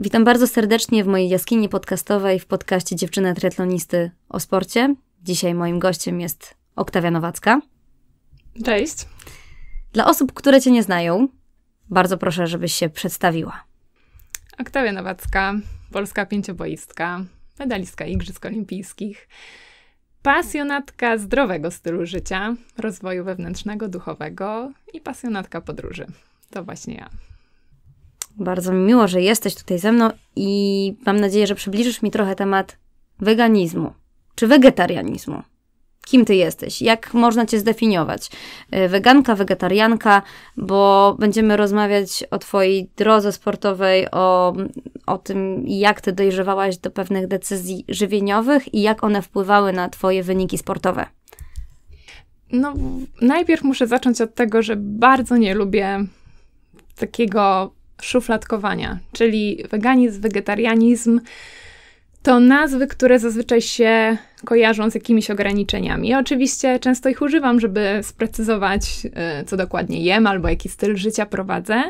Witam bardzo serdecznie w mojej jaskini podcastowej w podcaście Dziewczyny Triatlonisty o sporcie. Dzisiaj moim gościem jest Oktawia Nowacka. Cześć. Dla osób, które Cię nie znają, bardzo proszę, żebyś się przedstawiła. Oktawia Nowacka, polska pięcioboistka, medalistka Igrzysk Olimpijskich, pasjonatka zdrowego stylu życia, rozwoju wewnętrznego, duchowego i pasjonatka podróży. To właśnie ja. Bardzo mi miło, że jesteś tutaj ze mną i mam nadzieję, że przybliżysz mi trochę temat weganizmu czy wegetarianizmu. Kim ty jesteś? Jak można cię zdefiniować? E, weganka, wegetarianka, bo będziemy rozmawiać o twojej drodze sportowej, o, o tym, jak ty dojrzewałaś do pewnych decyzji żywieniowych i jak one wpływały na twoje wyniki sportowe. No, najpierw muszę zacząć od tego, że bardzo nie lubię takiego szufladkowania, czyli weganizm, wegetarianizm to nazwy, które zazwyczaj się kojarzą z jakimiś ograniczeniami. Ja oczywiście często ich używam, żeby sprecyzować, y, co dokładnie jem albo jaki styl życia prowadzę,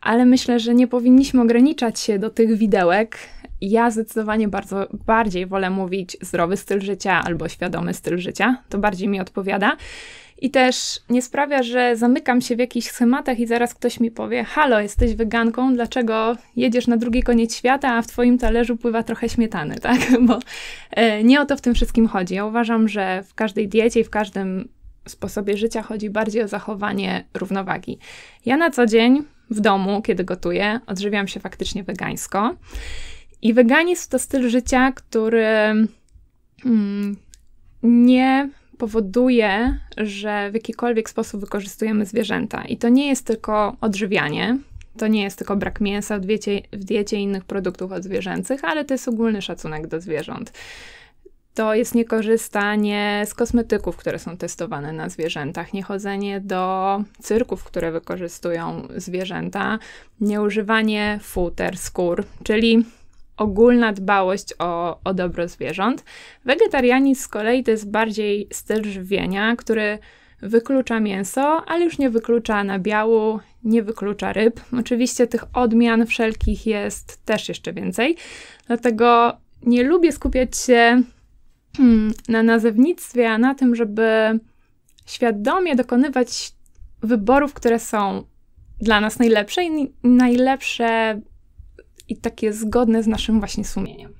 ale myślę, że nie powinniśmy ograniczać się do tych widełek. Ja zdecydowanie bardzo bardziej wolę mówić zdrowy styl życia albo świadomy styl życia. To bardziej mi odpowiada. I też nie sprawia, że zamykam się w jakichś schematach i zaraz ktoś mi powie: Halo, jesteś weganką, dlaczego jedziesz na drugi koniec świata, a w twoim talerzu pływa trochę śmietany, tak? Bo e, nie o to w tym wszystkim chodzi. Ja uważam, że w każdej diecie i w każdym sposobie życia chodzi bardziej o zachowanie równowagi. Ja na co dzień w domu, kiedy gotuję, odżywiam się faktycznie wegańsko. I weganizm to styl życia, który mm, nie powoduje, że w jakikolwiek sposób wykorzystujemy zwierzęta. I to nie jest tylko odżywianie, to nie jest tylko brak mięsa w diecie, w diecie innych produktów odzwierzęcych, ale to jest ogólny szacunek do zwierząt. To jest niekorzystanie z kosmetyków, które są testowane na zwierzętach, niechodzenie do cyrków, które wykorzystują zwierzęta, nieużywanie futer, skór, czyli ogólna dbałość o, o dobro zwierząt. Wegetarianizm z kolei to jest bardziej styl żywienia, który wyklucza mięso, ale już nie wyklucza nabiału, nie wyklucza ryb. Oczywiście tych odmian wszelkich jest też jeszcze więcej, dlatego nie lubię skupiać się hmm, na nazewnictwie, a na tym, żeby świadomie dokonywać wyborów, które są dla nas najlepsze i najlepsze i takie zgodne z naszym właśnie sumieniem.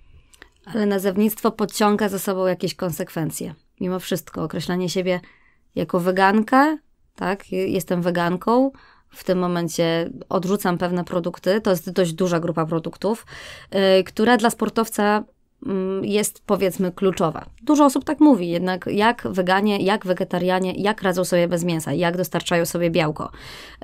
Ale nazewnictwo podciąga za sobą jakieś konsekwencje. Mimo wszystko, określanie siebie jako wegankę, tak, jestem weganką, w tym momencie odrzucam pewne produkty, to jest dość duża grupa produktów, yy, która dla sportowca yy, jest powiedzmy kluczowa. Dużo osób tak mówi, jednak jak weganie, jak wegetarianie, jak radzą sobie bez mięsa, jak dostarczają sobie białko.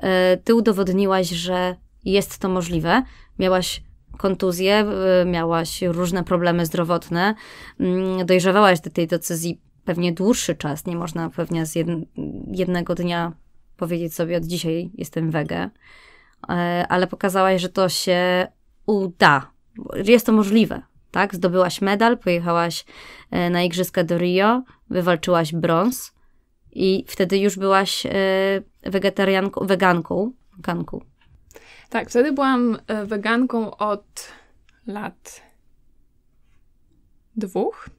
Yy, ty udowodniłaś, że jest to możliwe. Miałaś kontuzję, y, miałaś różne problemy zdrowotne, mm, dojrzewałaś do tej decyzji pewnie dłuższy czas. Nie można pewnie z jednego dnia powiedzieć sobie od dzisiaj jestem wege, e, ale pokazałaś, że to się uda, jest to możliwe. Tak, zdobyłaś medal, pojechałaś e, na Igrzyska do Rio, wywalczyłaś brąz i wtedy już byłaś e, wegetarianką, weganką, weganką. Tak, wtedy byłam e, weganką od lat dwóch.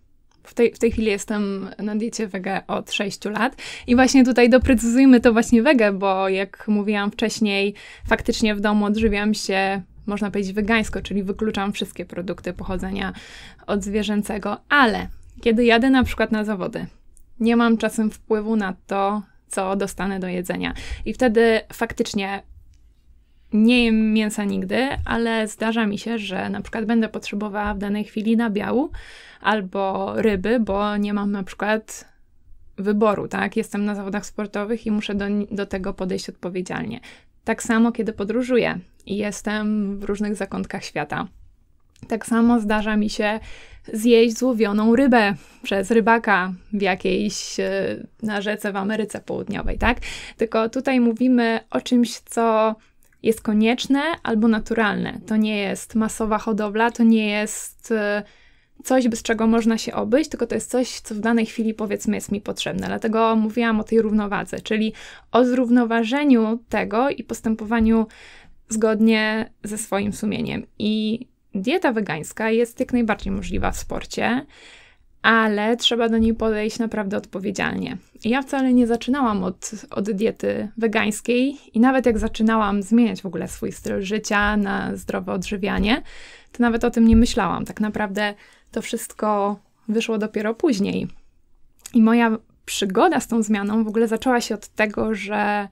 W tej, w tej chwili jestem na diecie wege od 6 lat. I właśnie tutaj doprecyzujmy to właśnie wege, bo jak mówiłam wcześniej, faktycznie w domu odżywiam się, można powiedzieć, wegańsko, czyli wykluczam wszystkie produkty pochodzenia odzwierzęcego, ale kiedy jadę na przykład na zawody, nie mam czasem wpływu na to, co dostanę do jedzenia. I wtedy faktycznie nie jem mięsa nigdy, ale zdarza mi się, że na przykład będę potrzebowała w danej chwili nabiału albo ryby, bo nie mam na przykład wyboru, tak? Jestem na zawodach sportowych i muszę do, do tego podejść odpowiedzialnie. Tak samo, kiedy podróżuję i jestem w różnych zakątkach świata. Tak samo zdarza mi się zjeść złowioną rybę przez rybaka w jakiejś e, na rzece w Ameryce Południowej, tak? Tylko tutaj mówimy o czymś, co jest konieczne albo naturalne. To nie jest masowa hodowla, to nie jest e, coś, bez czego można się obyć, tylko to jest coś, co w danej chwili powiedzmy jest mi potrzebne. Dlatego mówiłam o tej równowadze, czyli o zrównoważeniu tego i postępowaniu zgodnie ze swoim sumieniem. I dieta wegańska jest jak najbardziej możliwa w sporcie, ale trzeba do niej podejść naprawdę odpowiedzialnie. Ja wcale nie zaczynałam od, od diety wegańskiej i nawet jak zaczynałam zmieniać w ogóle swój styl życia na zdrowe odżywianie, to nawet o tym nie myślałam. Tak naprawdę to wszystko wyszło dopiero później. I moja przygoda z tą zmianą w ogóle zaczęła się od tego, że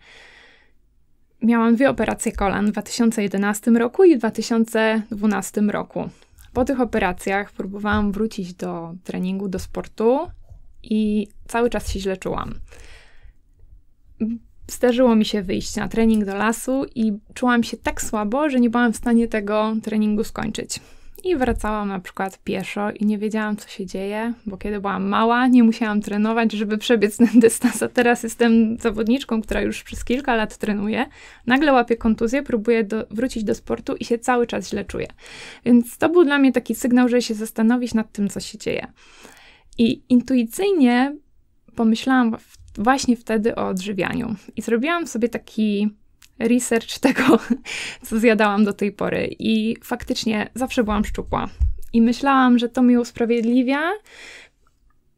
miałam dwie operacje kolan w 2011 roku i w 2012 roku. Po tych operacjach próbowałam wrócić do treningu, do sportu i cały czas się źle czułam. Zdarzyło mi się wyjść na trening do lasu i czułam się tak słabo, że nie byłam w stanie tego treningu skończyć. I wracałam na przykład pieszo i nie wiedziałam, co się dzieje, bo kiedy byłam mała, nie musiałam trenować, żeby przebiec ten dystans, a teraz jestem zawodniczką, która już przez kilka lat trenuje. Nagle łapię kontuzję, próbuję do, wrócić do sportu i się cały czas źle czuję. Więc to był dla mnie taki sygnał, żeby się zastanowić nad tym, co się dzieje. I intuicyjnie pomyślałam właśnie wtedy o odżywianiu. I zrobiłam sobie taki research tego, co zjadałam do tej pory. I faktycznie zawsze byłam szczupła. I myślałam, że to mi usprawiedliwia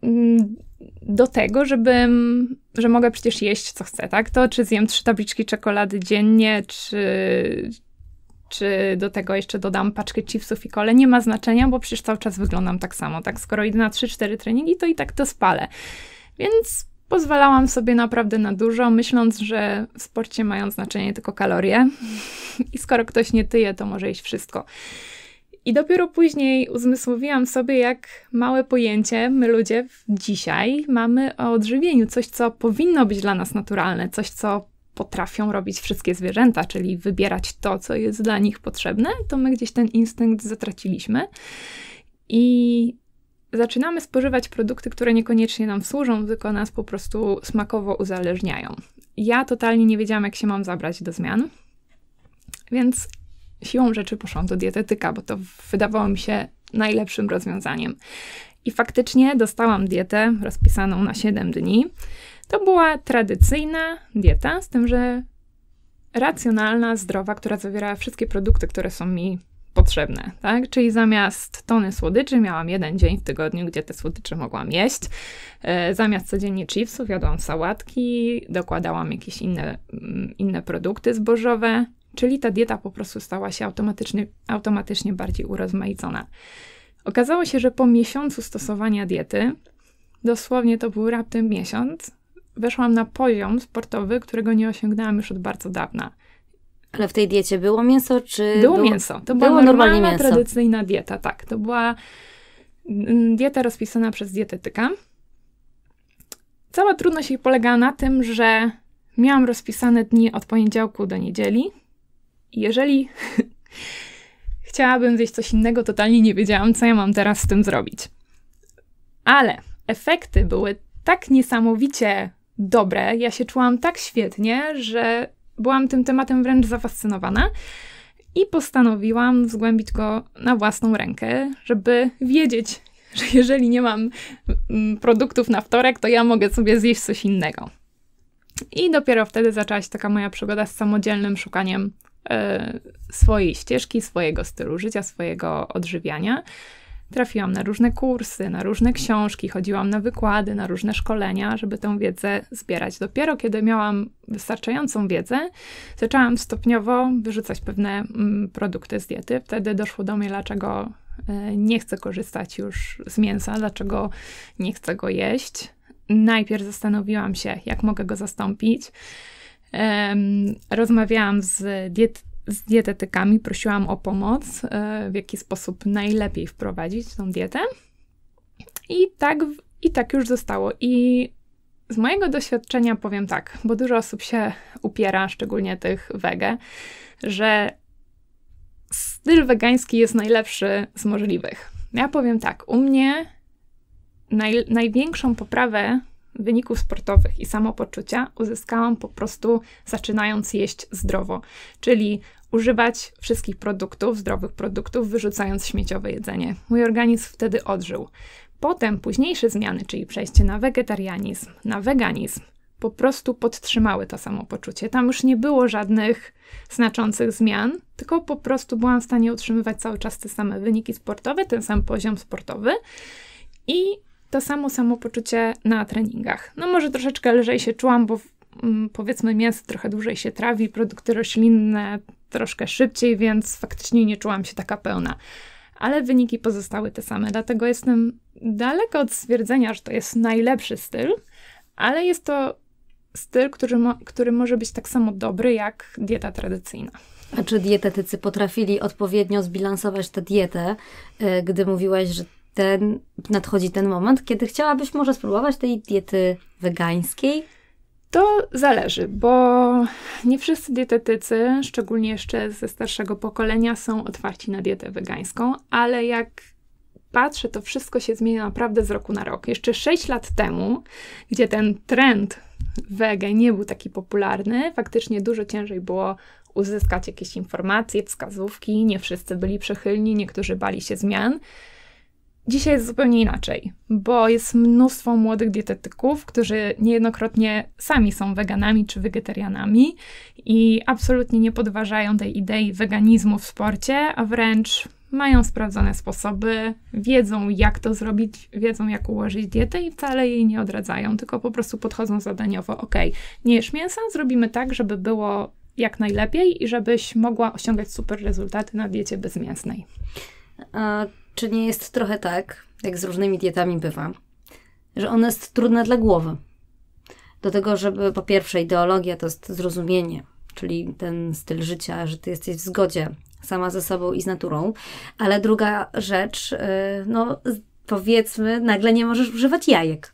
mm, do tego, żebym, że mogę przecież jeść co chcę, tak? To czy zjem trzy tabliczki czekolady dziennie, czy, czy do tego jeszcze dodam paczkę chipsów i kole, nie ma znaczenia, bo przecież cały czas wyglądam tak samo, tak? Skoro idę na 3-4 treningi, to i tak to spalę. Więc pozwalałam sobie naprawdę na dużo, myśląc, że w sporcie mają znaczenie tylko kalorie i skoro ktoś nie tyje, to może iść wszystko. I dopiero później uzmysłowiłam sobie, jak małe pojęcie my ludzie dzisiaj mamy o odżywieniu. Coś, co powinno być dla nas naturalne, coś, co potrafią robić wszystkie zwierzęta, czyli wybierać to, co jest dla nich potrzebne, to my gdzieś ten instynkt zatraciliśmy. I zaczynamy spożywać produkty, które niekoniecznie nam służą, tylko nas po prostu smakowo uzależniają. Ja totalnie nie wiedziałam, jak się mam zabrać do zmian, więc siłą rzeczy poszłam do dietetyka, bo to wydawało mi się najlepszym rozwiązaniem. I faktycznie dostałam dietę rozpisaną na 7 dni. To była tradycyjna dieta, z tym, że racjonalna, zdrowa, która zawierała wszystkie produkty, które są mi potrzebne, tak? Czyli zamiast tony słodyczy miałam jeden dzień w tygodniu, gdzie te słodycze mogłam jeść. E, zamiast codziennie chipsów jadłam sałatki, dokładałam jakieś inne, mm, inne produkty zbożowe, czyli ta dieta po prostu stała się automatycznie, automatycznie bardziej urozmaicona. Okazało się, że po miesiącu stosowania diety, dosłownie to był raptem miesiąc, weszłam na poziom sportowy, którego nie osiągnęłam już od bardzo dawna. Ale w tej diecie było mięso, czy... Było, było mięso. To była było normalnie mięso. tradycyjna dieta, tak. To była mm, dieta rozpisana przez dietetyka. Cała trudność jej polegała na tym, że miałam rozpisane dni od poniedziałku do niedzieli. I jeżeli chciałabym zjeść coś innego, totalnie nie wiedziałam, co ja mam teraz z tym zrobić. Ale efekty były tak niesamowicie dobre, ja się czułam tak świetnie, że byłam tym tematem wręcz zafascynowana i postanowiłam zgłębić go na własną rękę, żeby wiedzieć, że jeżeli nie mam mm, produktów na wtorek, to ja mogę sobie zjeść coś innego. I dopiero wtedy zaczęła się taka moja przygoda z samodzielnym szukaniem e, swojej ścieżki, swojego stylu życia, swojego odżywiania. Trafiłam na różne kursy, na różne książki, chodziłam na wykłady, na różne szkolenia, żeby tę wiedzę zbierać. Dopiero kiedy miałam wystarczającą wiedzę, zaczęłam stopniowo wyrzucać pewne mm, produkty z diety. Wtedy doszło do mnie, dlaczego e, nie chcę korzystać już z mięsa, dlaczego nie chcę go jeść. Najpierw zastanowiłam się, jak mogę go zastąpić. Rozmawiałam z diet z dietetykami, prosiłam o pomoc, e, w jaki sposób najlepiej wprowadzić tą dietę. I tak, I tak już zostało. I z mojego doświadczenia powiem tak, bo dużo osób się upiera, szczególnie tych wege, że styl wegański jest najlepszy z możliwych. Ja powiem tak, u mnie naj, największą poprawę wyników sportowych i samopoczucia uzyskałam po prostu zaczynając jeść zdrowo, czyli używać wszystkich produktów, zdrowych produktów, wyrzucając śmieciowe jedzenie. Mój organizm wtedy odżył. Potem późniejsze zmiany, czyli przejście na wegetarianizm, na weganizm, po prostu podtrzymały to samopoczucie. Tam już nie było żadnych znaczących zmian, tylko po prostu byłam w stanie utrzymywać cały czas te same wyniki sportowe, ten sam poziom sportowy i to samo samopoczucie na treningach. No może troszeczkę lżej się czułam, bo mm, powiedzmy mięso trochę dłużej się trawi, produkty roślinne troszkę szybciej, więc faktycznie nie czułam się taka pełna. Ale wyniki pozostały te same, dlatego jestem daleko od stwierdzenia, że to jest najlepszy styl, ale jest to styl, który, mo który może być tak samo dobry jak dieta tradycyjna. A czy dietetycy potrafili odpowiednio zbilansować tę dietę, e, gdy mówiłaś, że ten, nadchodzi ten moment, kiedy chciałabyś może spróbować tej diety wegańskiej? To zależy, bo nie wszyscy dietetycy, szczególnie jeszcze ze starszego pokolenia, są otwarci na dietę wegańską, ale jak patrzę, to wszystko się zmienia naprawdę z roku na rok. Jeszcze 6 lat temu, gdzie ten trend wege nie był taki popularny, faktycznie dużo ciężej było uzyskać jakieś informacje, wskazówki. Nie wszyscy byli przychylni, niektórzy bali się zmian. Dzisiaj jest zupełnie inaczej, bo jest mnóstwo młodych dietetyków, którzy niejednokrotnie sami są weganami czy wegetarianami i absolutnie nie podważają tej idei weganizmu w sporcie, a wręcz mają sprawdzone sposoby, wiedzą jak to zrobić, wiedzą jak ułożyć dietę i wcale jej nie odradzają, tylko po prostu podchodzą zadaniowo. Ok, nie jesz mięsa, zrobimy tak, żeby było jak najlepiej i żebyś mogła osiągać super rezultaty na diecie bezmięsnej. A czy nie jest trochę tak, jak z różnymi dietami bywa, że ona jest trudna dla głowy? Do tego, żeby po pierwsze ideologia to jest zrozumienie, czyli ten styl życia, że ty jesteś w zgodzie sama ze sobą i z naturą, ale druga rzecz, y, no powiedzmy, nagle nie możesz używać jajek.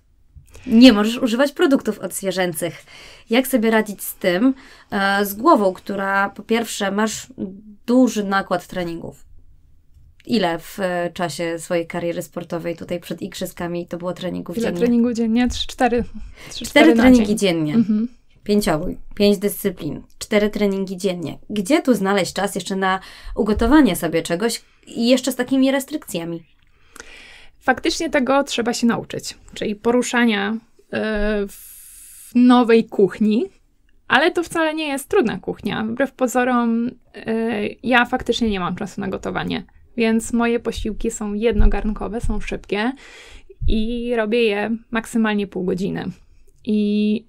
Nie możesz używać produktów odzwierzęcych. Jak sobie radzić z tym, e, z głową, która po pierwsze masz duży nakład treningów, ile w e, czasie swojej kariery sportowej tutaj przed igrzyskami to było treningów ile dziennie? treningu dziennie? Trzy, cztery. Trzy, cztery treningi dzień. dziennie. Mhm. Pięciobój, pięć dyscyplin, cztery treningi dziennie. Gdzie tu znaleźć czas jeszcze na ugotowanie sobie czegoś i jeszcze z takimi restrykcjami? Faktycznie tego trzeba się nauczyć, czyli poruszania yy, w nowej kuchni, ale to wcale nie jest trudna kuchnia. Wbrew pozorom, yy, ja faktycznie nie mam czasu na gotowanie. Więc moje posiłki są jednogarnkowe, są szybkie i robię je maksymalnie pół godziny. I,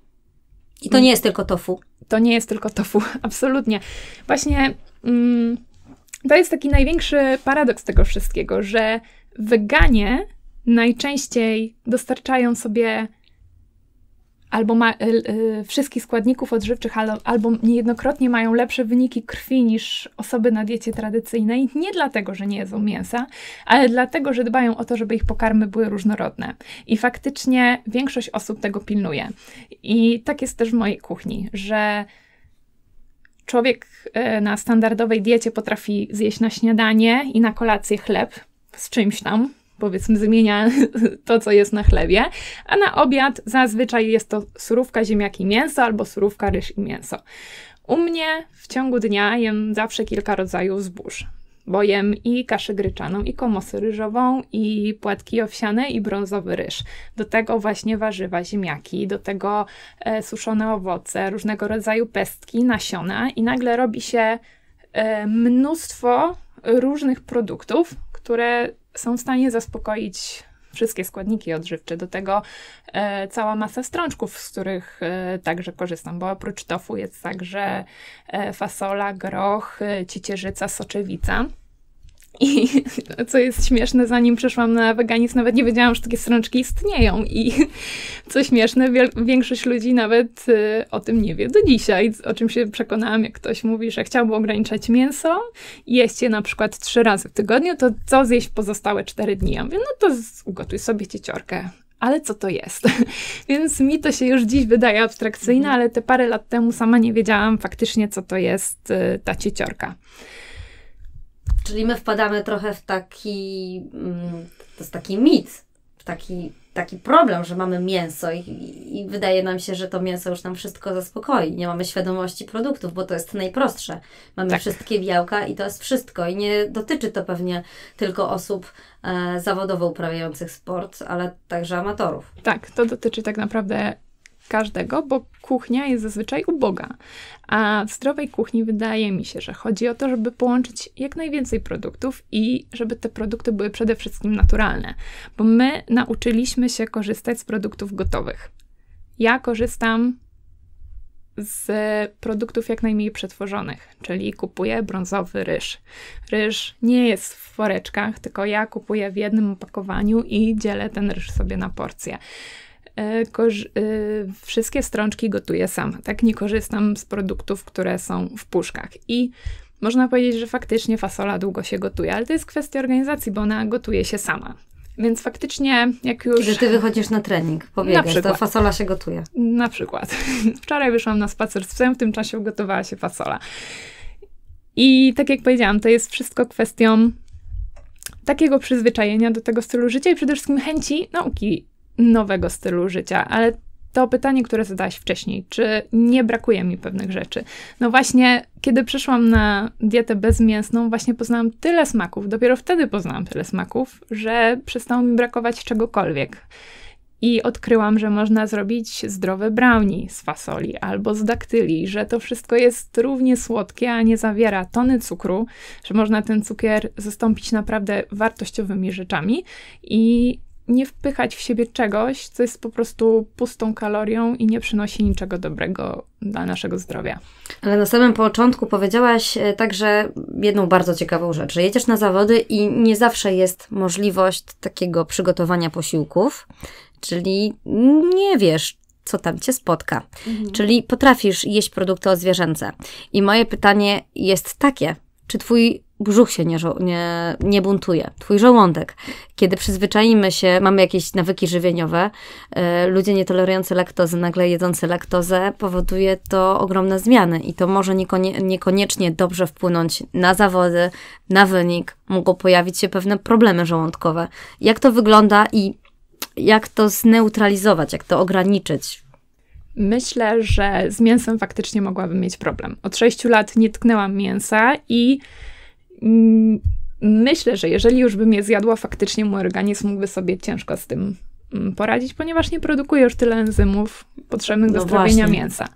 I to nie jest tylko tofu. To nie jest tylko tofu, absolutnie. Właśnie mm, to jest taki największy paradoks tego wszystkiego, że weganie najczęściej dostarczają sobie albo ma, y, y, wszystkich składników odżywczych, albo, niejednokrotnie mają lepsze wyniki krwi niż osoby na diecie tradycyjnej, nie dlatego, że nie jedzą mięsa, ale dlatego, że dbają o to, żeby ich pokarmy były różnorodne. I faktycznie większość osób tego pilnuje. I tak jest też w mojej kuchni, że człowiek y, na standardowej diecie potrafi zjeść na śniadanie i na kolację chleb z czymś tam, powiedzmy zmienia to, co jest na chlebie, a na obiad zazwyczaj jest to surówka, ziemniaki, mięso albo surówka, ryż i mięso. U mnie w ciągu dnia jem zawsze kilka rodzajów zbóż bo jem i kaszę gryczaną, i komosę ryżową, i płatki owsiane, i brązowy ryż. Do tego właśnie warzywa, ziemniaki, do tego e, suszone owoce, różnego rodzaju pestki, nasiona i nagle robi się e, mnóstwo różnych produktów, które są w stanie zaspokoić wszystkie składniki odżywcze. Do tego e, cała masa strączków, z których e, także korzystam, bo oprócz tofu jest także e, fasola, groch, e, ciecierzyca, soczewica. I co jest śmieszne, zanim przeszłam na weganizm, nawet nie wiedziałam, że takie strączki istnieją. I co śmieszne, większość ludzi nawet y, o tym nie wie do dzisiaj. O czym się przekonałam, jak ktoś mówi, że chciałby ograniczać mięso i jeść je na przykład trzy razy w tygodniu, to co zjeść pozostałe cztery dni? Ja mówię, no to ugotuj sobie cieciorkę ale co to jest? Więc mi to się już dziś wydaje abstrakcyjne, mhm. ale te parę lat temu sama nie wiedziałam faktycznie, co to jest y, ta cieciorka. Czyli my wpadamy trochę w taki, mm, to jest taki mit, w taki, taki problem, że mamy mięso i, i, wydaje nam się, że to mięso już nam wszystko zaspokoi. Nie mamy świadomości produktów, bo to jest najprostsze. Mamy tak. wszystkie białka i to jest wszystko. I nie dotyczy to pewnie tylko osób e, zawodowo uprawiających sport, ale także amatorów. Tak, to dotyczy tak naprawdę każdego, bo kuchnia jest zazwyczaj uboga. A w zdrowej kuchni wydaje mi się, że chodzi o to, żeby połączyć jak najwięcej produktów i żeby te produkty były przede wszystkim naturalne, bo my nauczyliśmy się korzystać z produktów gotowych. Ja korzystam z produktów jak najmniej przetworzonych, czyli kupuję brązowy ryż. Ryż nie jest w woreczkach, tylko ja kupuję w jednym opakowaniu i dzielę ten ryż sobie na porcje. E, e, wszystkie strączki gotuję sama, tak? Nie korzystam z produktów, które są w puszkach. I można powiedzieć, że faktycznie fasola długo się gotuje, ale to jest kwestia organizacji, bo ona gotuje się sama. Więc faktycznie, jak już. Kiedy ty wychodzisz na trening, pobiegasz, to fasola się gotuje. Na przykład. Wczoraj wyszłam na spacer z psem, w tym czasie ugotowała się fasola. I tak jak powiedziałam, to jest wszystko kwestią takiego przyzwyczajenia do tego stylu życia i przede wszystkim chęci nauki nowego stylu życia. Ale to pytanie, które zadałaś wcześniej, czy nie brakuje mi pewnych rzeczy? No właśnie, kiedy przyszłam na dietę bezmięsną, właśnie poznałam tyle smaków, dopiero wtedy poznałam tyle smaków, że przestało mi brakować czegokolwiek. I odkryłam, że można zrobić zdrowe brownie z fasoli albo z daktyli, że to wszystko jest równie słodkie, a nie zawiera tony cukru, że można ten cukier zastąpić naprawdę wartościowymi rzeczami. I nie wpychać w siebie czegoś, co jest po prostu pustą kalorią i nie przynosi niczego dobrego dla naszego zdrowia. Ale na samym początku powiedziałaś e, także jedną bardzo ciekawą rzecz, że jedziesz na zawody i nie zawsze jest możliwość takiego przygotowania posiłków, czyli nie wiesz, co tam cię spotka. Mhm. Czyli potrafisz jeść produkty odzwierzęce. I moje pytanie jest takie, czy twój brzuch się nie, nie, nie buntuje, twój żołądek. Kiedy przyzwyczaimy się, mamy jakieś nawyki żywieniowe, e, ludzie nietolerujący laktozy, nagle jedzący laktozę, powoduje to ogromne zmiany i to może niekonie, niekoniecznie dobrze wpłynąć na zawody, na wynik, mogą pojawić się pewne problemy żołądkowe. Jak to wygląda i jak to zneutralizować, jak to ograniczyć? Myślę, że z mięsem faktycznie mogłabym mieć problem. Od 6 lat nie tknęłam mięsa i Mm, myślę, że jeżeli już bym je zjadła, faktycznie mój organizm mógłby sobie ciężko z tym mm, poradzić, ponieważ nie produkuje już tyle enzymów potrzebnych do no mięsa.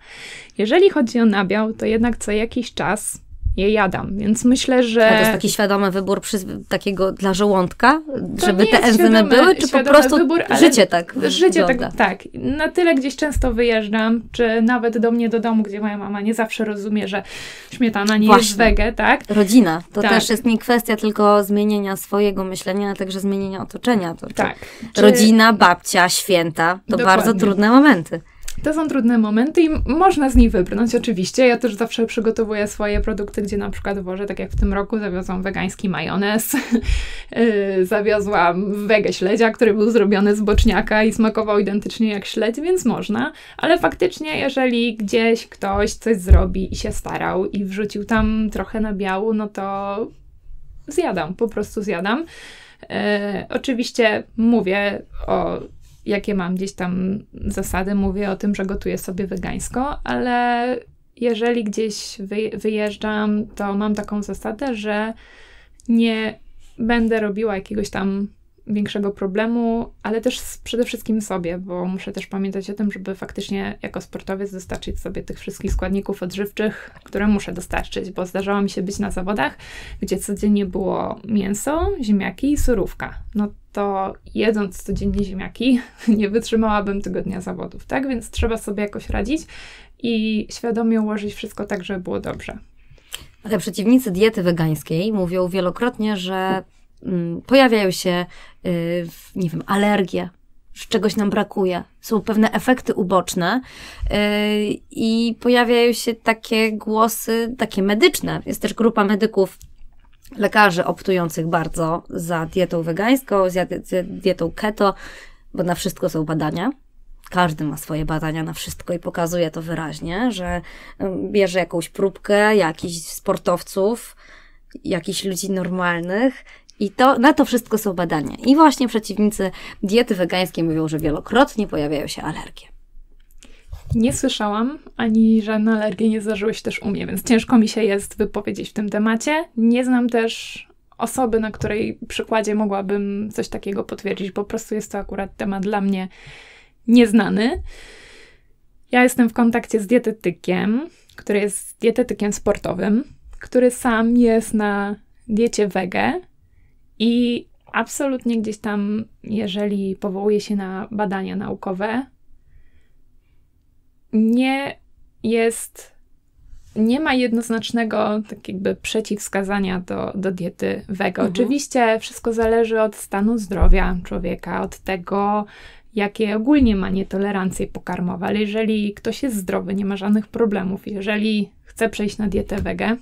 Jeżeli chodzi o nabiał, to jednak co jakiś czas je jadam, więc myślę, że... A to jest taki świadomy wybór przy, takiego dla żołądka, to żeby te enzymy były, czy po prostu wybór, życie tak Życie tak, tak. Na tyle gdzieś często wyjeżdżam, czy nawet do mnie do domu, gdzie moja mama nie zawsze rozumie, że śmietana nie Właśnie. jest wege, tak? Rodzina. To tak. też jest nie kwestia tylko zmienienia swojego myślenia, ale także zmienienia otoczenia. To, tak. Rodzina, babcia, święta, to Dokładnie. bardzo trudne momenty. To są trudne momenty i można z nich wybrnąć, oczywiście. Ja też zawsze przygotowuję swoje produkty, gdzie na przykład włożę, tak jak w tym roku, zawiozłam wegański majonez, yy, zawiozłam wege śledzia, który był zrobiony z boczniaka i smakował identycznie jak śledź, więc można. Ale faktycznie, jeżeli gdzieś ktoś coś zrobi i się starał i wrzucił tam trochę nabiału, no to zjadam, po prostu zjadam. Yy, oczywiście mówię o jakie mam gdzieś tam zasady, mówię o tym, że gotuję sobie wegańsko, ale jeżeli gdzieś wyjeżdżam, to mam taką zasadę, że nie będę robiła jakiegoś tam większego problemu, ale też przede wszystkim sobie, bo muszę też pamiętać o tym, żeby faktycznie jako sportowiec dostarczyć sobie tych wszystkich składników odżywczych, które muszę dostarczyć, bo zdarzało mi się być na zawodach, gdzie codziennie było mięso, ziemniaki i surówka. No to jedząc codziennie ziemniaki, nie wytrzymałabym tygodnia zawodów, tak? Więc trzeba sobie jakoś radzić i świadomie ułożyć wszystko tak, żeby było dobrze. Ale przeciwnicy diety wegańskiej mówią wielokrotnie, że pojawiają się, y, nie wiem, alergie, że czegoś nam brakuje. Są pewne efekty uboczne yy, i pojawiają się takie głosy, takie medyczne. Jest też grupa medyków lekarzy optujących bardzo za dietą wegańską, za dietą keto, bo na wszystko są badania. Każdy ma swoje badania na wszystko i pokazuje to wyraźnie, że bierze jakąś próbkę jakichś sportowców, jakichś ludzi normalnych i to, na to wszystko są badania. I właśnie przeciwnicy diety wegańskiej mówią, że wielokrotnie pojawiają się alergie. Nie słyszałam, ani żadne alergie nie zdarzyły się też u mnie, więc ciężko mi się jest wypowiedzieć w tym temacie. Nie znam też osoby, na której przykładzie mogłabym coś takiego potwierdzić. Po prostu jest to akurat temat dla mnie nieznany. Ja jestem w kontakcie z dietetykiem, który jest dietetykiem sportowym, który sam jest na diecie wege i absolutnie gdzieś tam, jeżeli powołuje się na badania naukowe, nie jest, nie ma jednoznacznego tak jakby przeciwwskazania do, do diety wege. Mhm. Oczywiście wszystko zależy od stanu zdrowia człowieka, od tego, jakie ogólnie ma nietolerancje pokarmowe, ale jeżeli ktoś jest zdrowy, nie ma żadnych problemów, jeżeli chce przejść na dietę wege,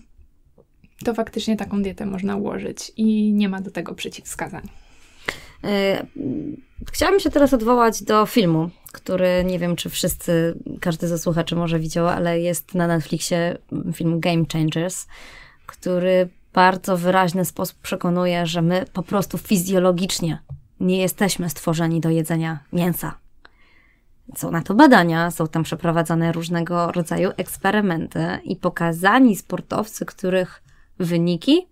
to faktycznie taką dietę można ułożyć i nie ma do tego przeciwwskazań. E, chciałabym się teraz odwołać do filmu, który nie wiem, czy wszyscy, każdy ze słuchaczy może widział, ale jest na Netflixie film Game Changers, który bardzo wyraźny sposób przekonuje, że my po prostu fizjologicznie nie jesteśmy stworzeni do jedzenia mięsa. Są na to badania, są tam przeprowadzane różnego rodzaju eksperymenty i pokazani sportowcy, których wyniki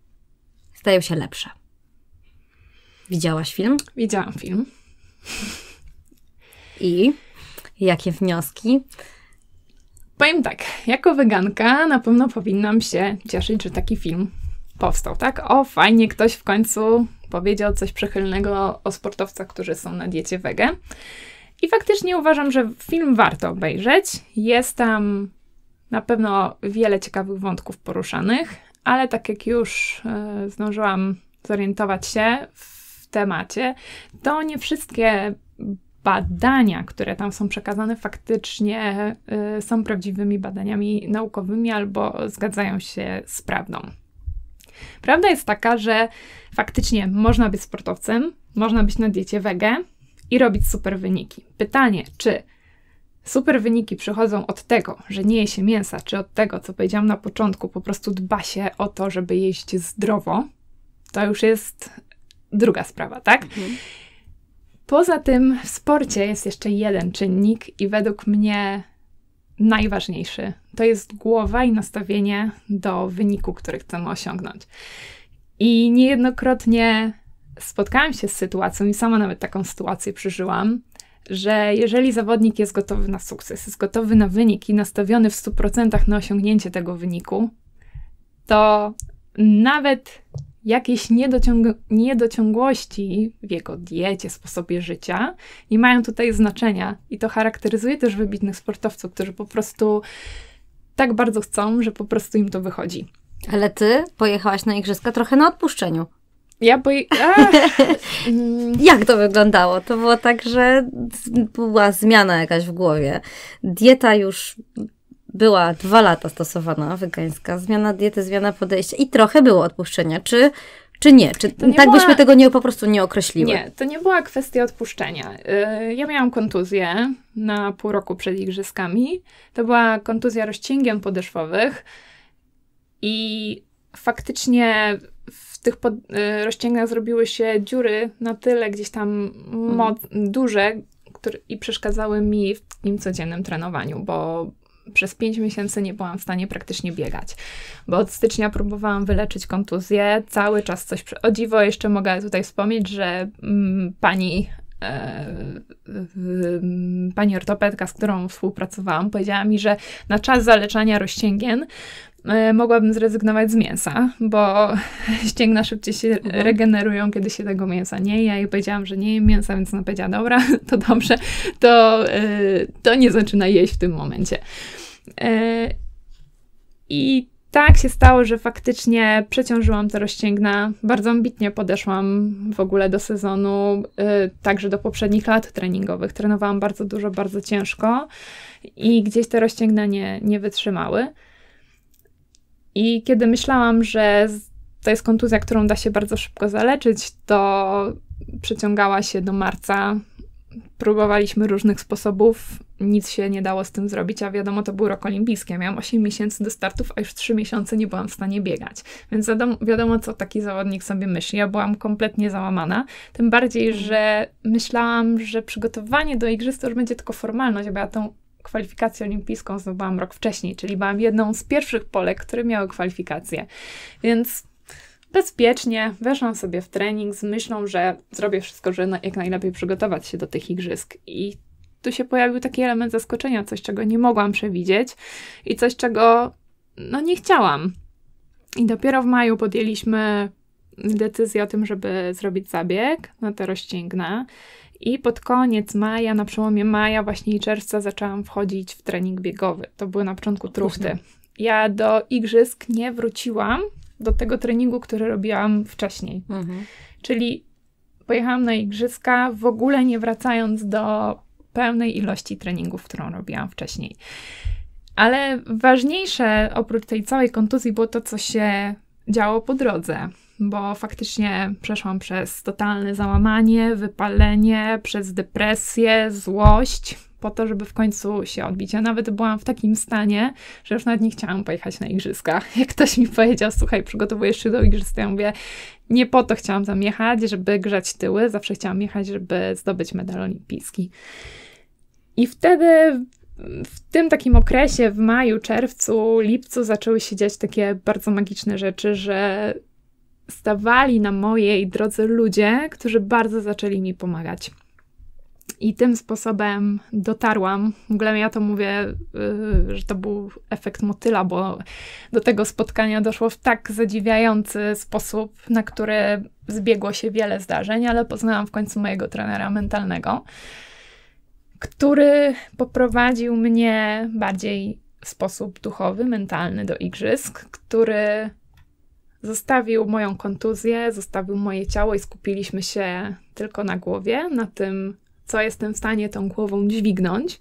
stają się lepsze. Widziałaś film? Widziałam film. I jakie wnioski? Powiem tak, jako weganka na pewno powinnam się cieszyć, że taki film powstał, tak? O, fajnie, ktoś w końcu powiedział coś przychylnego o sportowcach, którzy są na diecie wege. I faktycznie uważam, że film warto obejrzeć. Jest tam na pewno wiele ciekawych wątków poruszanych, ale tak jak już e, zdążyłam zorientować się w temacie, to nie wszystkie badania, które tam są przekazane, faktycznie y, są prawdziwymi badaniami naukowymi albo zgadzają się z prawdą. Prawda jest taka, że faktycznie można być sportowcem, można być na diecie wege i robić super wyniki. Pytanie, czy super wyniki przychodzą od tego, że nie je się mięsa, czy od tego, co powiedziałam na początku, po prostu dba się o to, żeby jeść zdrowo, to już jest druga sprawa, tak? Mhm. Poza tym w sporcie jest jeszcze jeden czynnik i według mnie najważniejszy. To jest głowa i nastawienie do wyniku, który chcemy osiągnąć. I niejednokrotnie spotkałam się z sytuacją i sama nawet taką sytuację przeżyłam, że jeżeli zawodnik jest gotowy na sukces, jest gotowy na wynik i nastawiony w 100% na osiągnięcie tego wyniku, to nawet jakieś niedociąg niedociągłości w jego diecie, sposobie życia nie mają tutaj znaczenia. I to charakteryzuje też wybitnych sportowców, którzy po prostu tak bardzo chcą, że po prostu im to wychodzi. Ale ty pojechałaś na igrzyska trochę na odpuszczeniu. Ja boję. Jak to wyglądało? To było tak, że była zmiana jakaś w głowie. Dieta już była dwa lata stosowana, wegańska, zmiana diety, zmiana podejścia i trochę było odpuszczenia. Czy, czy nie? Czy nie tak była... byśmy tego nie, po prostu nie określiły? Nie, to nie była kwestia odpuszczenia. Y, ja miałam kontuzję na pół roku przed igrzyskami. To była kontuzja rozcięgiem podeszwowych i faktycznie w tych pod, y, rozcięgach zrobiły się dziury na tyle gdzieś tam moc, mhm. duże które, i przeszkadzały mi w takim codziennym trenowaniu, bo przez pięć miesięcy nie byłam w stanie praktycznie biegać, bo od stycznia próbowałam wyleczyć kontuzję, cały czas coś, o dziwo jeszcze mogę tutaj wspomnieć, że mm, pani e, pani ortopedka, z którą współpracowałam, powiedziała mi, że na czas zaleczania rozcięgien mogłabym zrezygnować z mięsa, bo ścięgna szybciej się mhm. regenerują, kiedy się tego mięsa nie je. Ja jej powiedziałam, że nie jem mięsa, więc ona powiedziała, dobra, to dobrze, to, e, to nie zaczyna jeść w tym momencie. E, I tak się stało, że faktycznie przeciążyłam te rozcięgna. Bardzo ambitnie podeszłam w ogóle do sezonu, e, także do poprzednich lat treningowych. Trenowałam bardzo dużo, bardzo ciężko i gdzieś te rozcięgna nie, nie wytrzymały. I kiedy myślałam, że to jest kontuzja, którą da się bardzo szybko zaleczyć, to przeciągała się do marca próbowaliśmy różnych sposobów, nic się nie dało z tym zrobić, a wiadomo, to był rok olimpijski. Ja miałam 8 miesięcy do startów, a już 3 miesiące nie byłam w stanie biegać. Więc wiadomo, wiadomo, co taki zawodnik sobie myśli. Ja byłam kompletnie załamana. Tym bardziej, mhm. że myślałam, że przygotowanie do igrzysk to już będzie tylko formalność, bo ja tą kwalifikację olimpijską zdobyłam rok wcześniej, czyli byłam jedną z pierwszych Polek, które miały kwalifikację. Więc bezpiecznie weszłam sobie w trening z myślą, że zrobię wszystko, żeby jak najlepiej przygotować się do tych igrzysk. I tu się pojawił taki element zaskoczenia, coś, czego nie mogłam przewidzieć i coś, czego no nie chciałam. I dopiero w maju podjęliśmy decyzję o tym, żeby zrobić zabieg na te rozcięgna. I pod koniec maja, na przełomie maja właśnie i czerwca zaczęłam wchodzić w trening biegowy. To były na początku truchty. Ja do igrzysk nie wróciłam do tego treningu, który robiłam wcześniej. Mhm. Czyli pojechałam na igrzyska, w ogóle nie wracając do pełnej ilości treningów, którą robiłam wcześniej. Ale ważniejsze oprócz tej całej kontuzji było to, co się działo po drodze, bo faktycznie przeszłam przez totalne załamanie, wypalenie, przez depresję, złość, po to, żeby w końcu się odbić. Ja nawet byłam w takim stanie, że już nawet nie chciałam pojechać na igrzyska. Jak ktoś mi powiedział, słuchaj, przygotowujesz się do igrzysk, ja mówię, nie po to chciałam tam jechać, żeby grzać tyły, zawsze chciałam jechać, żeby zdobyć medal olimpijski. I wtedy w tym takim okresie, w maju, czerwcu, lipcu, zaczęły się dziać takie bardzo magiczne rzeczy, że stawali na mojej drodze ludzie, którzy bardzo zaczęli mi pomagać. I tym sposobem dotarłam. W ogóle ja to mówię, yy, że to był efekt motyla, bo do tego spotkania doszło w tak zadziwiający sposób, na który zbiegło się wiele zdarzeń, ale poznałam w końcu mojego trenera mentalnego, który poprowadził mnie bardziej w sposób duchowy, mentalny do igrzysk, który zostawił moją kontuzję, zostawił moje ciało i skupiliśmy się tylko na głowie, na tym, co jestem w stanie tą głową dźwignąć.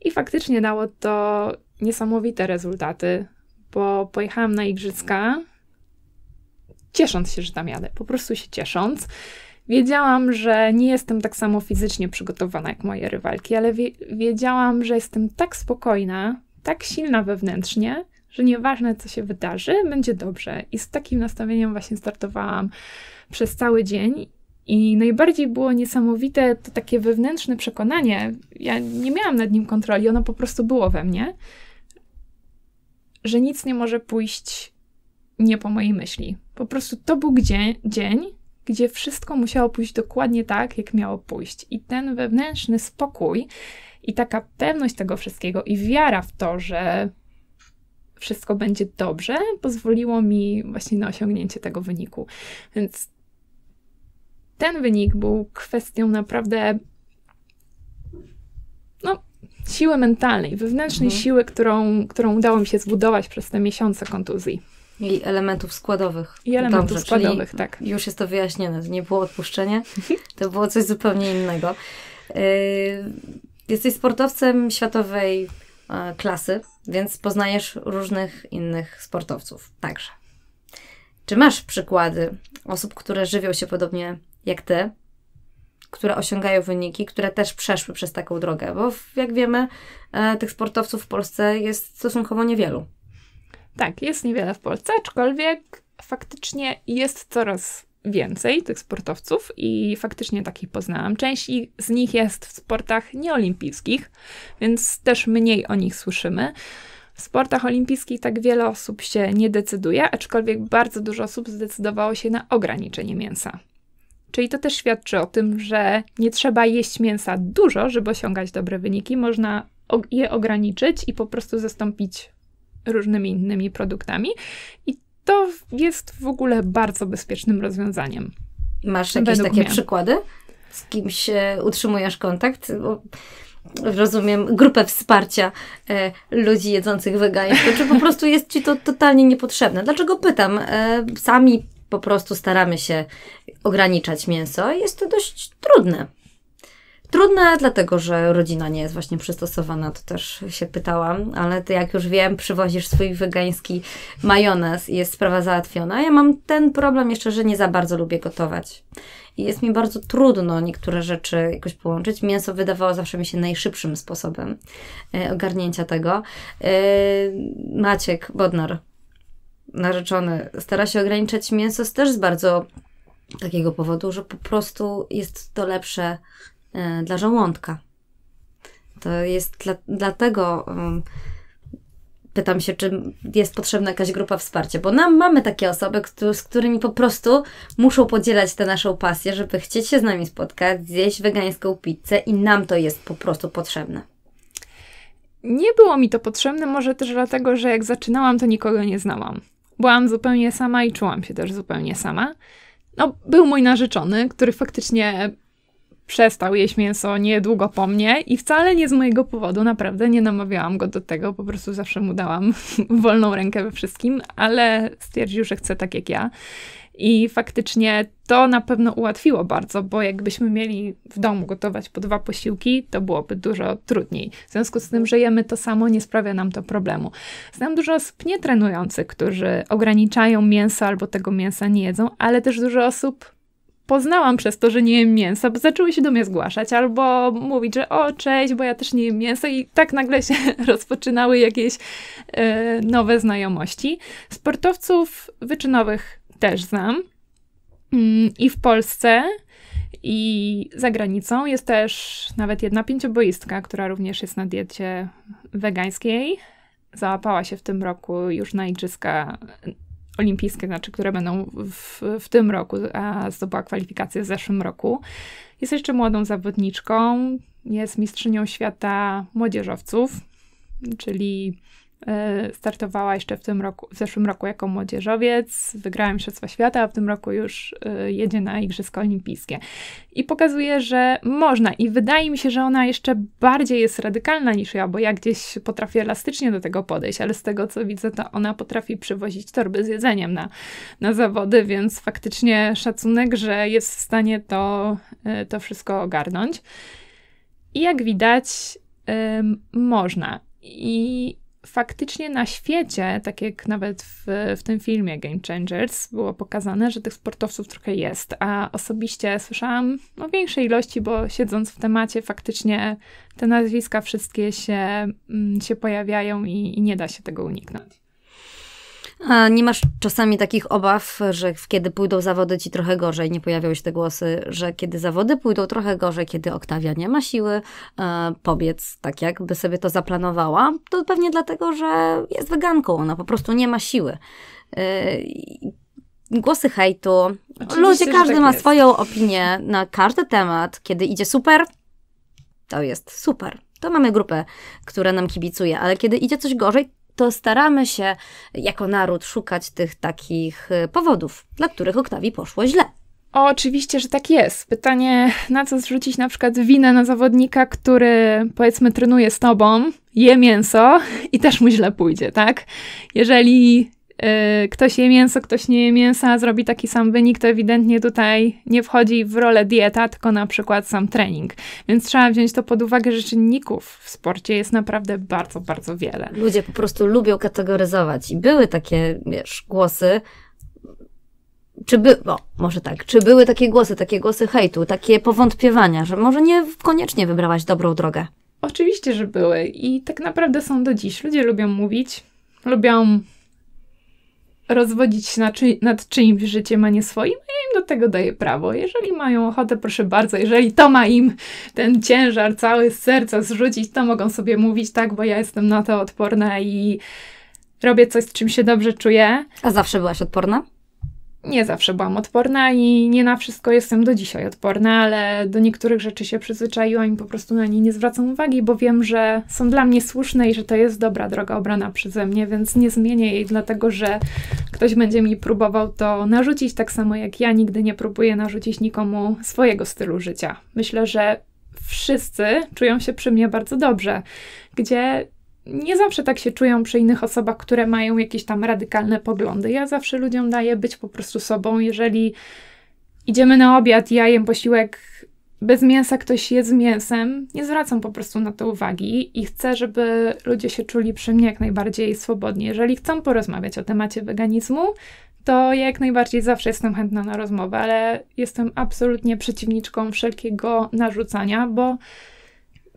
I faktycznie dało to niesamowite rezultaty, bo pojechałam na igrzyska, ciesząc się, że tam jadę, po prostu się ciesząc. Wiedziałam, że nie jestem tak samo fizycznie przygotowana jak moje rywalki, ale wie, wiedziałam, że jestem tak spokojna, tak silna wewnętrznie, że nieważne co się wydarzy, będzie dobrze. I z takim nastawieniem właśnie startowałam przez cały dzień i najbardziej było niesamowite to takie wewnętrzne przekonanie. Ja nie miałam nad nim kontroli, ono po prostu było we mnie, że nic nie może pójść nie po mojej myśli. Po prostu to był dzień, dzień, gdzie wszystko musiało pójść dokładnie tak, jak miało pójść. I ten wewnętrzny spokój i taka pewność tego wszystkiego i wiara w to, że wszystko będzie dobrze, pozwoliło mi właśnie na osiągnięcie tego wyniku. Więc ten wynik był kwestią naprawdę no, siły mentalnej, wewnętrznej mhm. siły, którą, którą udało mi się zbudować przez te miesiące kontuzji. I elementów składowych. I elementów Dobrze, składowych, tak. Już jest to wyjaśnione. To nie było odpuszczenie, to było coś zupełnie innego. Yy, jesteś sportowcem światowej e, klasy, więc poznajesz różnych innych sportowców także. Czy masz przykłady osób, które żywią się podobnie jak ty, które osiągają wyniki, które też przeszły przez taką drogę, bo jak wiemy, e, tych sportowców w Polsce jest stosunkowo niewielu. Tak, jest niewiele w Polsce, aczkolwiek faktycznie jest coraz więcej tych sportowców i faktycznie takich poznałam. Część z nich jest w sportach nieolimpijskich, więc też mniej o nich słyszymy. W sportach olimpijskich tak wiele osób się nie decyduje, aczkolwiek bardzo dużo osób zdecydowało się na ograniczenie mięsa. Czyli to też świadczy o tym, że nie trzeba jeść mięsa dużo, żeby osiągać dobre wyniki. Można je ograniczyć i po prostu zastąpić różnymi innymi produktami. I to jest w ogóle bardzo bezpiecznym rozwiązaniem. Masz jakieś takie mnie. przykłady? Z kimś utrzymujesz kontakt? Bo rozumiem, grupę wsparcia e, ludzi jedzących wegańsko, czy po prostu jest ci to totalnie niepotrzebne? Dlaczego pytam? E, sami po prostu staramy się ograniczać mięso. Jest to dość trudne. Trudne, dlatego że rodzina nie jest właśnie przystosowana, to też się pytałam, ale ty jak już wiem, przywozisz swój wegański majonez i jest sprawa załatwiona. Ja mam ten problem jeszcze, że nie za bardzo lubię gotować. I jest mi bardzo trudno niektóre rzeczy jakoś połączyć. Mięso wydawało zawsze mi się najszybszym sposobem e, ogarnięcia tego. E, Maciek Bodnar, narzeczony, stara się ograniczać mięso też z bardzo takiego powodu, że po prostu jest to lepsze dla żołądka. To jest dla, dlatego pytam się, czy jest potrzebna jakaś grupa wsparcia, bo nam mamy takie osoby, z którymi po prostu muszą podzielać tę naszą pasję, żeby chcieć się z nami spotkać, zjeść wegańską pizzę i nam to jest po prostu potrzebne. Nie było mi to potrzebne, może też dlatego, że jak zaczynałam, to nikogo nie znałam. Byłam zupełnie sama i czułam się też zupełnie sama. No, był mój narzeczony, który faktycznie przestał jeść mięso niedługo po mnie i wcale nie z mojego powodu, naprawdę nie namawiałam go do tego, po prostu zawsze mu dałam wolną rękę we wszystkim, ale stwierdził, że chce tak jak ja. I faktycznie to na pewno ułatwiło bardzo, bo jakbyśmy mieli w domu gotować po dwa posiłki, to byłoby dużo trudniej. W związku z tym, że jemy to samo, nie sprawia nam to problemu. Znam dużo osób nietrenujących, którzy ograniczają mięso albo tego mięsa nie jedzą, ale też dużo osób poznałam przez to, że nie jem mięsa, bo zaczęły się do mnie zgłaszać albo mówić, że o, cześć, bo ja też nie jem mięsa i tak nagle się rozpoczynały jakieś e, nowe znajomości. Sportowców wyczynowych też znam mm, i w Polsce i za granicą jest też nawet jedna pięcioboistka, która również jest na diecie wegańskiej. Załapała się w tym roku już na igrzyska olimpijskie, znaczy, które będą w, w tym roku, a zdobyła kwalifikację w zeszłym roku. Jest jeszcze młodą zawodniczką, jest mistrzynią świata młodzieżowców, czyli startowała jeszcze w tym roku, w zeszłym roku jako młodzieżowiec, wygrała Mistrzostwa Świata, a w tym roku już e, jedzie na Igrzyska Olimpijskie. I pokazuje, że można i wydaje mi się, że ona jeszcze bardziej jest radykalna niż ja, bo ja gdzieś potrafię elastycznie do tego podejść, ale z tego co widzę, to ona potrafi przywozić torby z jedzeniem na, na zawody, więc faktycznie szacunek, że jest w stanie to, e, to wszystko ogarnąć. I jak widać, można. I faktycznie na świecie, tak jak nawet w, w tym filmie Game Changers, było pokazane, że tych sportowców trochę jest, a osobiście słyszałam o większej ilości, bo siedząc w temacie, faktycznie te nazwiska wszystkie się, mm, się pojawiają i, i nie da się tego uniknąć. A nie masz czasami takich obaw, że kiedy pójdą zawody ci trochę gorzej, nie pojawiają się te głosy, że kiedy zawody pójdą trochę gorzej, kiedy Oktawia nie ma siły e, pobiec tak, jakby sobie to zaplanowała, to pewnie dlatego, że jest weganką, ona po prostu nie ma siły. E, głosy hejtu, Oczywiście, ludzie, każdy tak ma jest. swoją opinię na każdy temat. Kiedy idzie super, to jest super. To mamy grupę, która nam kibicuje, ale kiedy idzie coś gorzej, to staramy się jako naród szukać tych takich y, powodów, dla których Oktawii poszło źle. O, oczywiście, że tak jest. Pytanie, na co zrzucić na przykład winę na zawodnika, który powiedzmy trenuje z tobą, je mięso i też mu źle pójdzie, tak? Jeżeli ktoś je mięso, ktoś nie je mięsa, zrobi taki sam wynik, to ewidentnie tutaj nie wchodzi w rolę dieta, tylko na przykład sam trening. Więc trzeba wziąć to pod uwagę, że czynników w sporcie jest naprawdę bardzo, bardzo wiele. Ludzie po prostu lubią kategoryzować i były takie, wiesz, głosy, czy by, o, może tak, czy były takie głosy, takie głosy hejtu, takie powątpiewania, że może nie koniecznie wybrałaś dobrą drogę? Oczywiście, że były i tak naprawdę są do dziś. Ludzie lubią mówić, lubią rozwodzić się nad, czy, nad czyimś życiem, a nie swoim, ja im do tego daję prawo. Jeżeli mają ochotę, proszę bardzo, jeżeli to ma im ten ciężar cały z serca zrzucić, to mogą sobie mówić tak, bo ja jestem na to odporna i robię coś, z czym się dobrze czuję. A zawsze byłaś odporna? Nie zawsze byłam odporna i nie na wszystko jestem do dzisiaj odporna, ale do niektórych rzeczy się przyzwyczaiłam i po prostu na nie nie zwracam uwagi, bo wiem, że są dla mnie słuszne i że to jest dobra droga obrana przeze mnie, więc nie zmienię jej, dlatego że ktoś będzie mi próbował to narzucić tak samo jak ja nigdy nie próbuję narzucić nikomu swojego stylu życia. Myślę, że wszyscy czują się przy mnie bardzo dobrze, gdzie nie zawsze tak się czują przy innych osobach, które mają jakieś tam radykalne poglądy. Ja zawsze ludziom daję być po prostu sobą. Jeżeli idziemy na obiad, ja jem posiłek bez mięsa, ktoś je z mięsem, nie zwracam po prostu na to uwagi i chcę, żeby ludzie się czuli przy mnie jak najbardziej swobodnie. Jeżeli chcą porozmawiać o temacie weganizmu, to jak najbardziej zawsze jestem chętna na rozmowę, ale jestem absolutnie przeciwniczką wszelkiego narzucania, bo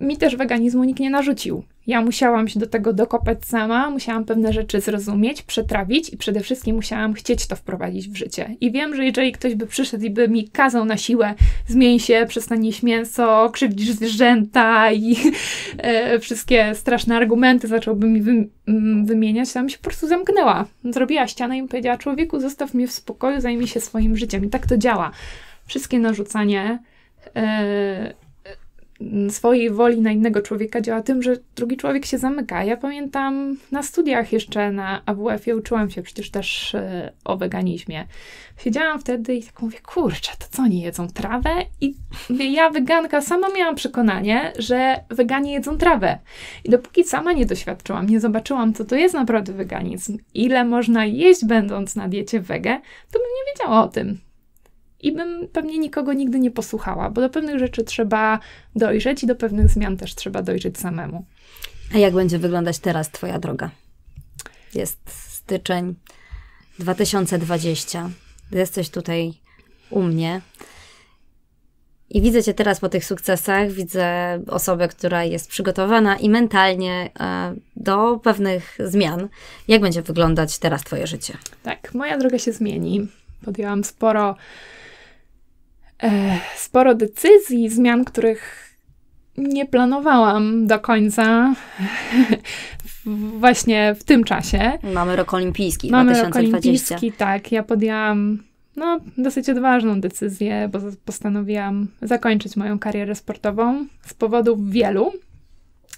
mi też weganizmu nikt nie narzucił. Ja musiałam się do tego dokopać sama, musiałam pewne rzeczy zrozumieć, przetrawić i przede wszystkim musiałam chcieć to wprowadzić w życie. I wiem, że jeżeli ktoś by przyszedł i by mi kazał na siłę zmień się, przestań jeść mięso, krzywdzisz zwierzęta i e, wszystkie straszne argumenty zacząłby mi wy, mm, wymieniać, to bym się po prostu zamknęła. Zrobiła ścianę i powiedziała, człowieku, zostaw mnie w spokoju, zajmij się swoim życiem. I tak to działa. Wszystkie narzucanie e, swojej woli na innego człowieka działa tym, że drugi człowiek się zamyka. Ja pamiętam na studiach jeszcze na AWF-ie uczyłam się przecież też e, o weganizmie. Siedziałam wtedy i tak mówię, kurczę, to co oni jedzą trawę? I ja weganka sama miałam przekonanie, że weganie jedzą trawę. I dopóki sama nie doświadczyłam, nie zobaczyłam, co to jest naprawdę weganizm, ile można jeść będąc na diecie wege, to bym nie wiedziała o tym i bym pewnie nikogo nigdy nie posłuchała, bo do pewnych rzeczy trzeba dojrzeć i do pewnych zmian też trzeba dojrzeć samemu. A jak będzie wyglądać teraz Twoja droga? Jest styczeń 2020. Jesteś tutaj u mnie. I widzę Cię teraz po tych sukcesach, widzę osobę, która jest przygotowana i mentalnie e, do pewnych zmian. Jak będzie wyglądać teraz Twoje życie? Tak, moja droga się zmieni. Podjęłam sporo sporo decyzji, zmian, których nie planowałam do końca właśnie w tym czasie. Mamy rok olimpijski Mamy 2020. rok olimpijski, tak. Ja podjęłam no, dosyć odważną decyzję, bo postanowiłam zakończyć moją karierę sportową z powodów wielu,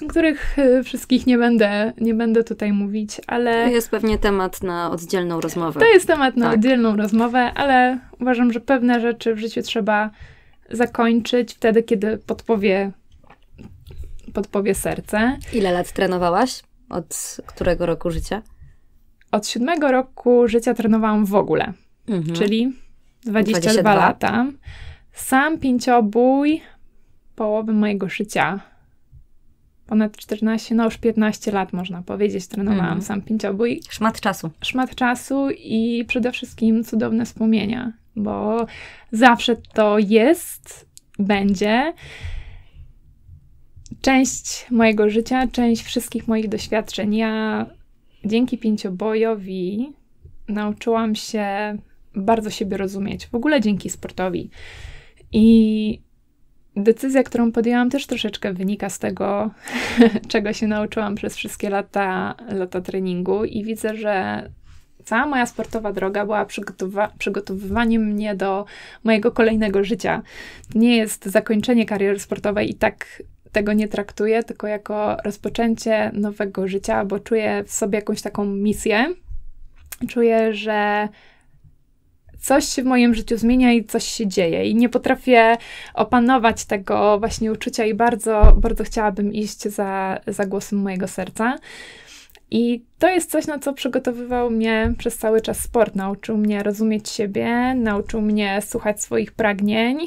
których y, wszystkich nie będę, nie będę tutaj mówić, ale... To jest pewnie temat na oddzielną rozmowę. To jest temat na tak. oddzielną rozmowę, ale uważam, że pewne rzeczy w życiu trzeba zakończyć wtedy, kiedy podpowie, podpowie serce. Ile lat trenowałaś? Od którego roku życia? Od siódmego roku życia trenowałam w ogóle, mhm. czyli 22, 22 lata. Sam pięciobój połowy mojego życia ponad 14, no już 15 lat można powiedzieć, trenowałam mm. sam pięciobój. Szmat czasu. Szmat czasu i przede wszystkim cudowne wspomnienia, bo zawsze to jest, będzie część mojego życia, część wszystkich moich doświadczeń. Ja dzięki pięciobojowi nauczyłam się bardzo siebie rozumieć, w ogóle dzięki sportowi. I decyzja, którą podjęłam, też troszeczkę wynika z tego, czego się nauczyłam przez wszystkie lata, lata treningu, i widzę, że cała moja sportowa droga była przygotowa- przygotowywaniem mnie do mojego kolejnego życia. Nie jest zakończenie kariery sportowej i tak tego nie traktuję, tylko jako rozpoczęcie nowego życia, bo czuję w sobie jakąś taką misję. Czuję, że coś się w moim życiu zmienia i coś się dzieje. I nie potrafię opanować tego właśnie uczucia i bardzo, bardzo chciałabym iść za, za głosem mojego serca. I to jest coś, na co przygotowywał mnie przez cały czas sport. Nauczył mnie rozumieć siebie, nauczył mnie słuchać swoich pragnień,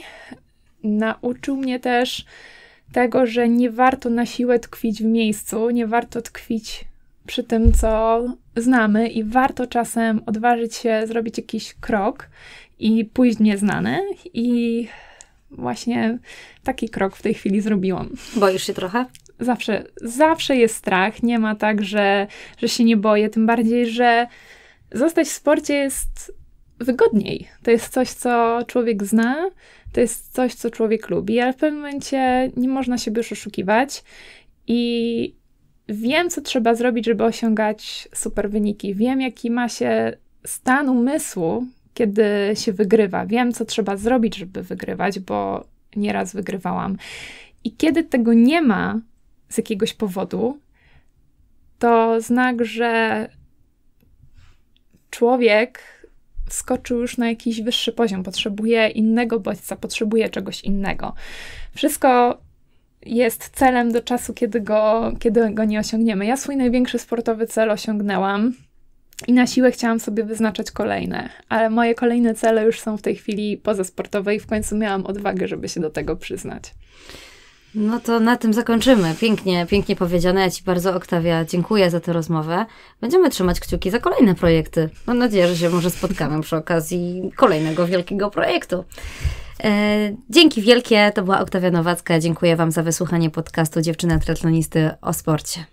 nauczył mnie też tego, że nie warto na siłę tkwić w miejscu, nie warto tkwić przy tym, co znamy, i warto czasem odważyć się zrobić jakiś krok i pójść nieznany. I właśnie taki krok w tej chwili zrobiłam. Boisz się trochę? Zawsze, zawsze jest strach. Nie ma tak, że, że się nie boję. Tym bardziej, że zostać w sporcie jest wygodniej. To jest coś, co człowiek zna, to jest coś, co człowiek lubi, ale w pewnym momencie nie można siebie już oszukiwać. I wiem, co trzeba zrobić, żeby osiągać super wyniki. Wiem, jaki ma się stan umysłu, kiedy się wygrywa. Wiem, co trzeba zrobić, żeby wygrywać, bo nieraz wygrywałam. I kiedy tego nie ma z jakiegoś powodu, to znak, że człowiek wskoczył już na jakiś wyższy poziom, potrzebuje innego bodźca, potrzebuje czegoś innego. Wszystko jest celem do czasu, kiedy go, kiedy go nie osiągniemy. Ja swój największy sportowy cel osiągnęłam i na siłę chciałam sobie wyznaczać kolejne, ale moje kolejne cele już są w tej chwili pozasportowe i w końcu miałam odwagę, żeby się do tego przyznać. No to na tym zakończymy. Pięknie, pięknie powiedziane. Ja Ci bardzo, Oktawia, dziękuję za tę rozmowę. Będziemy trzymać kciuki za kolejne projekty. Mam nadzieję, że się może spotkamy przy okazji kolejnego wielkiego projektu. E, dzięki wielkie, to była Oktawia Nowacka. Dziękuję Wam za wysłuchanie podcastu Dziewczyna Triatlonisty o sporcie.